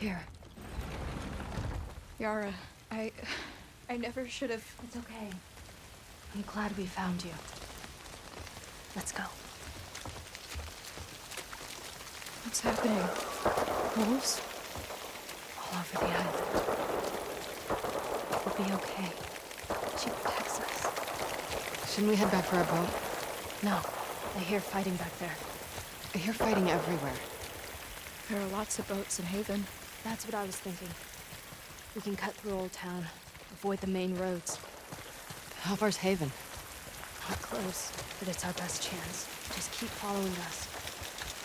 Here. Yara, I... I never should have... It's okay. I'm glad we found you. Let's go. What's happening? Wolves? All over the island. We'll be okay. She protects us. Shouldn't we head back for our boat? No, I hear fighting back there. I hear fighting everywhere. There are lots of boats in Haven. That's what I was thinking. We can cut through Old Town, avoid the main roads. How far's Haven? Not close, but it's our best chance. Just keep following us.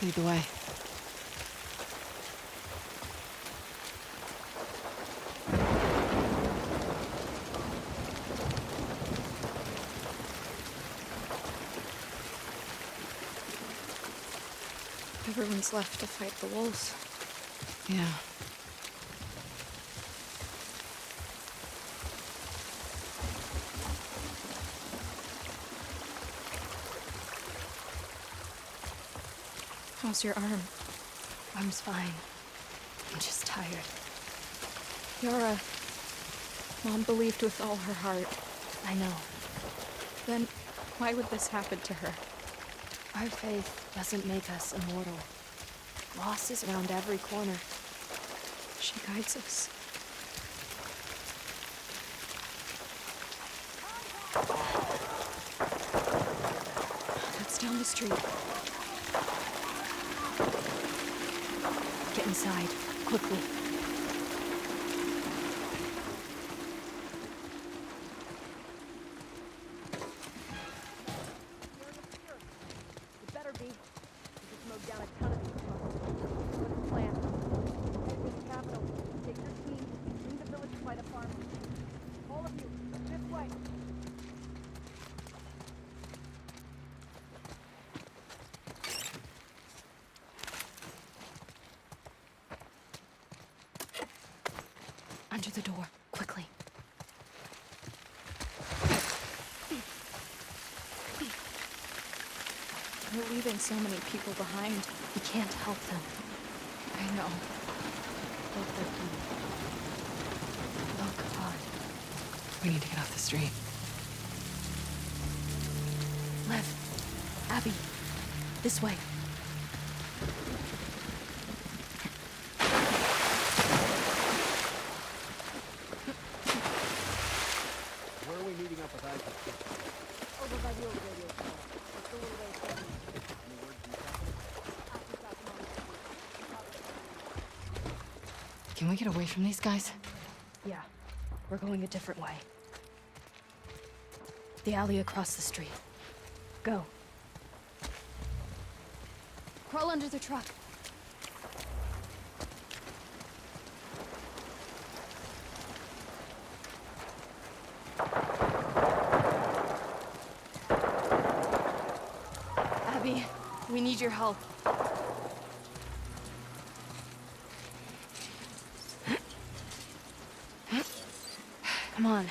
Lead the way. Everyone's left to fight the wolves. Yeah. How's your arm? Arm's fine. I'm just tired. Yara, Mom believed with all her heart. I know. Then why would this happen to her? Our faith doesn't make us immortal. Loss is around every corner. She guides us. That's down the street. Inside, quickly. It better be. We just mowed down a ton of these trucks. What's the plan? Head to the capital. Take your team. Bring the village to fight a farmer. All of you, this way. Under the door, quickly. We're leaving so many people behind. We can't help them. I know. Look, they're coming. Look hard. We need to get off the street. Lev. Abby. This way. We get away from these guys? Yeah. We're going a different way. The alley across the street. Go. Crawl under the truck. Abby, we need your help. Come on.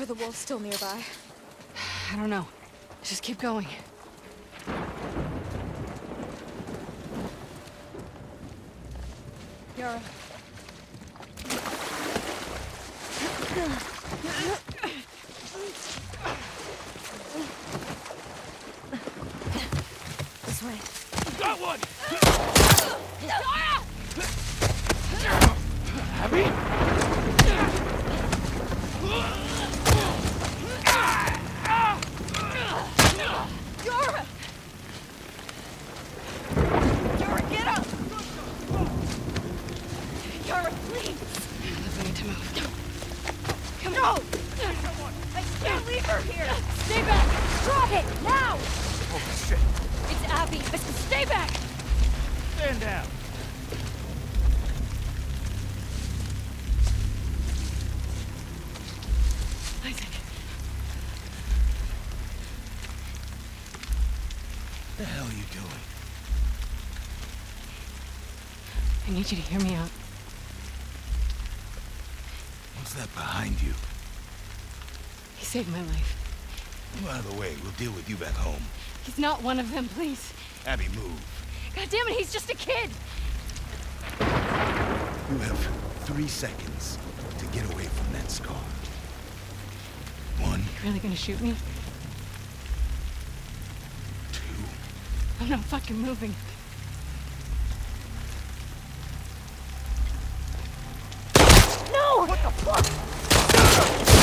Are the wolves still nearby? I don't know. Just keep going. Yara. This way. Got one! Abby? Get up! We need to move. Come on! I can't leave her here! Stay back! Drop it! Now! Oh, shit. It's Abby! Stay back! Stand down. What the hell are you doing? I need you to hear me out. What's that behind you? He saved my life. Move out of the way. We'll deal with you back home. He's not one of them, please. Abby, move. God damn it, he's just a kid! You have three seconds to get away from that scar. One, You really gonna shoot me? I'm not fucking moving. No! What the fuck?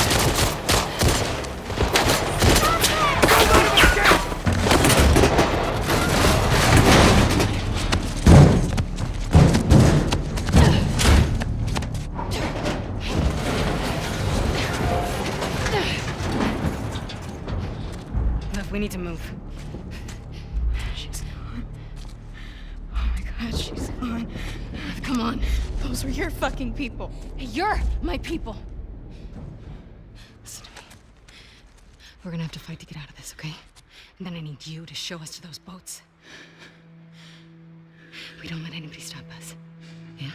Fucking people. You're my people. Listen to me. We're gonna have to fight to get out of this, okay? And then I need you to show us to those boats. We don't let anybody stop us. Yeah?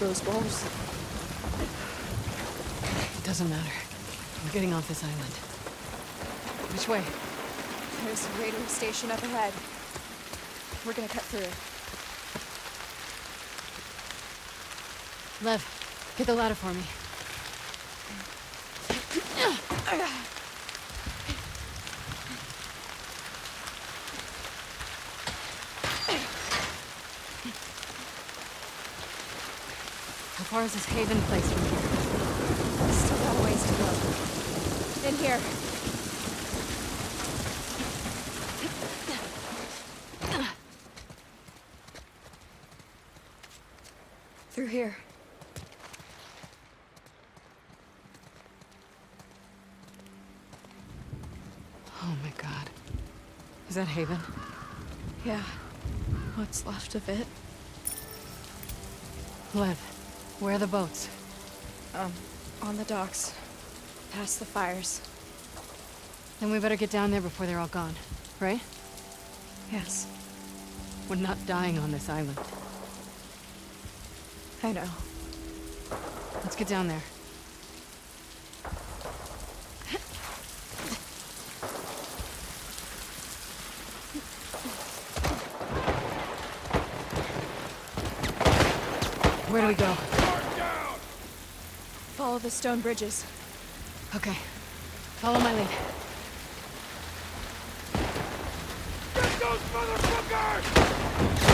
Those wolves. It doesn't matter. We're getting off this island. Which way? There's a radio station up ahead. We're gonna cut through. Lev, get the ladder for me. far is this Haven place from here? Still got a ways to go. In here. Through here. Oh my god. Is that Haven? Yeah. What's left of it? Lev, where are the boats? Um, on the docks. Past the fires. Then we better get down there before they're all gone, right? Yes. We're not dying on this island. I know. Let's get down there. Where do we go? Guard down! Follow the stone bridges. Okay. Follow my lead. Get those motherfuckers!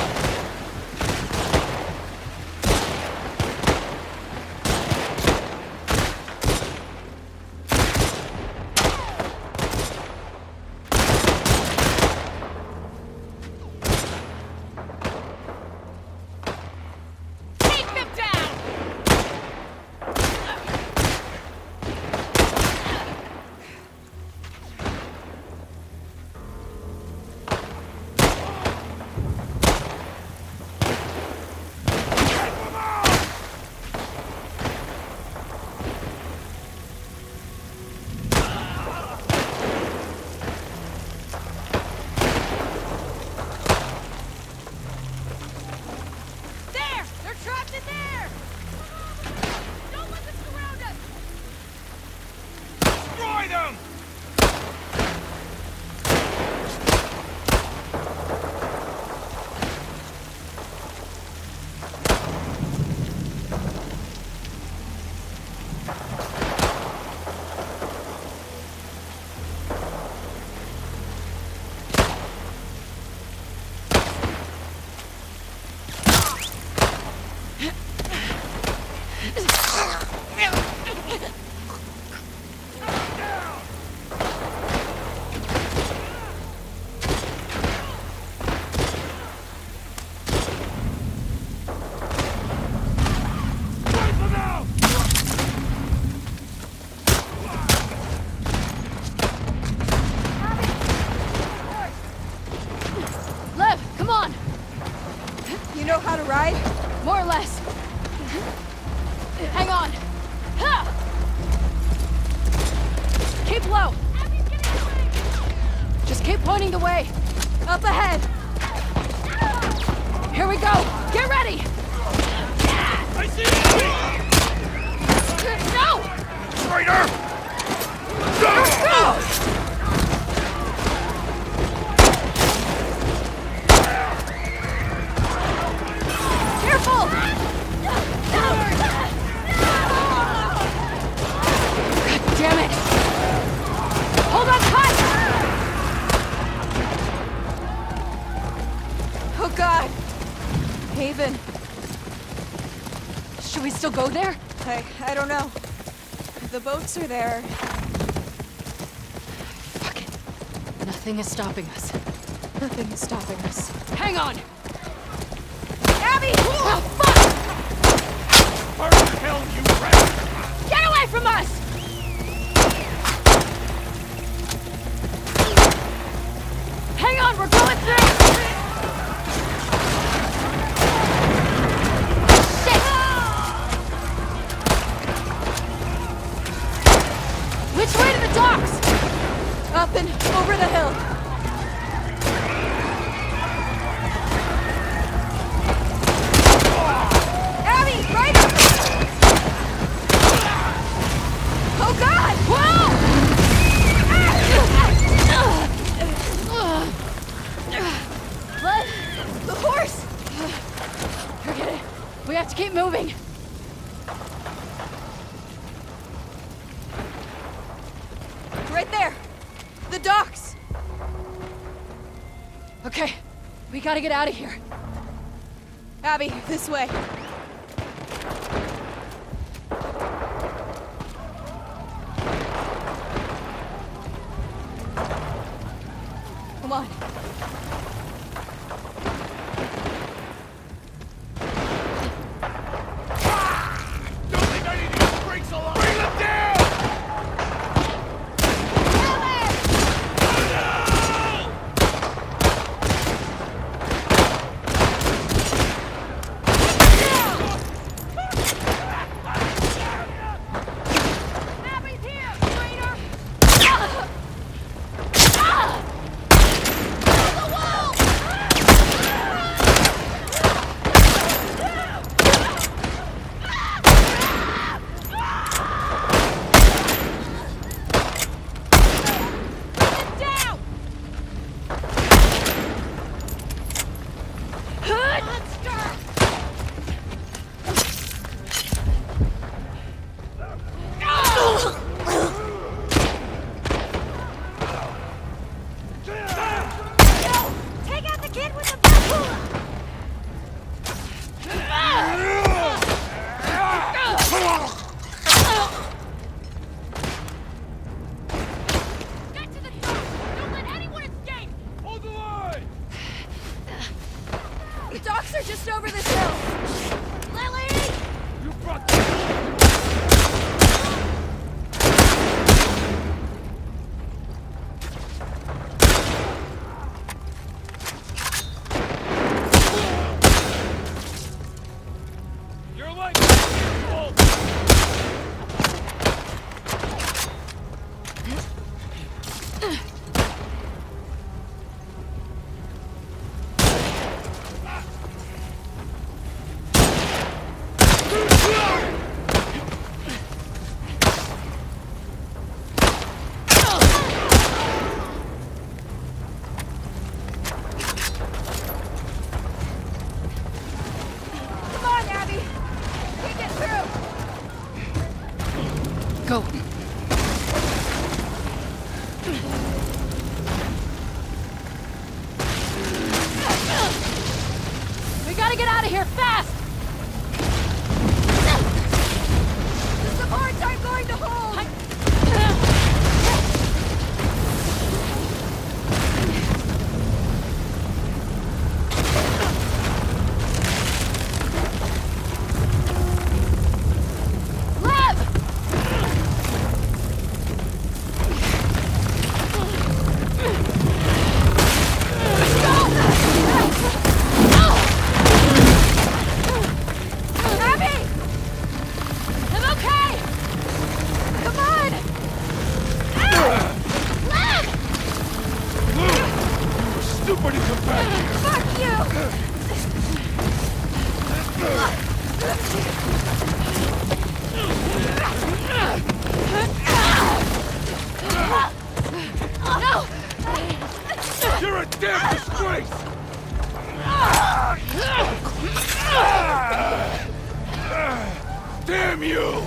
You know how to ride? More or less. Hang on. Ha! Keep low. Just keep pointing the way. Up ahead. Here we go. Get ready. I see you! No! Traitor! Go! Should we still go there? I I don't know. The boats are there. Fuck it. Nothing is stopping us. Nothing is stopping us. Hang on! Okay, we gotta get out of here. Abby, this way. You're a damn disgrace! Damn you!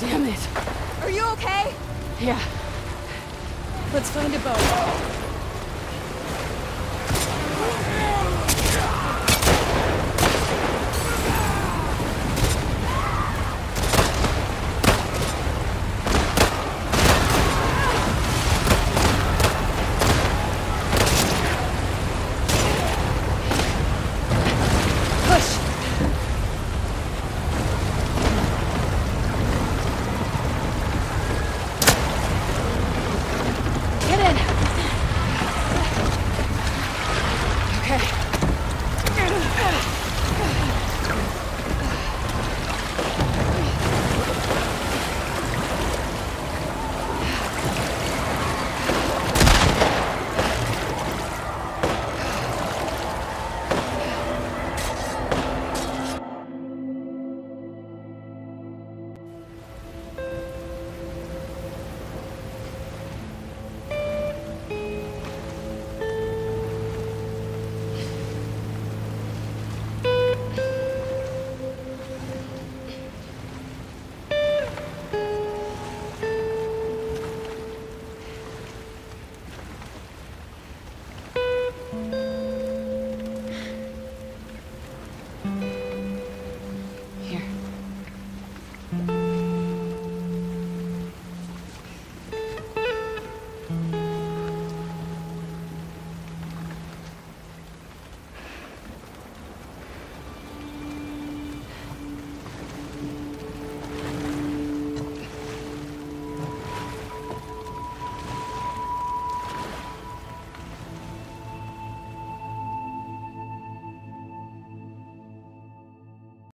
Damn it. Are you okay? Yeah. Let's find a boat. Okay.